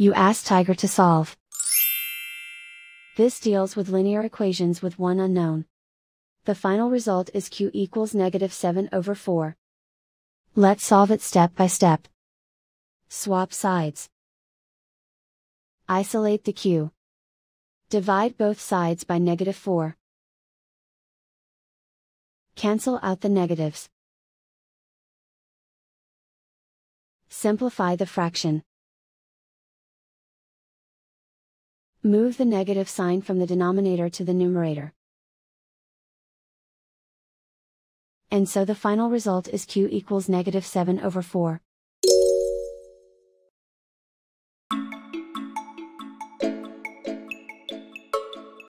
You ask Tiger to solve. This deals with linear equations with one unknown. The final result is q equals negative 7 over 4. Let's solve it step by step. Swap sides. Isolate the q. Divide both sides by negative 4. Cancel out the negatives. Simplify the fraction. Move the negative sign from the denominator to the numerator. And so the final result is q equals negative 7 over 4.